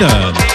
Washington.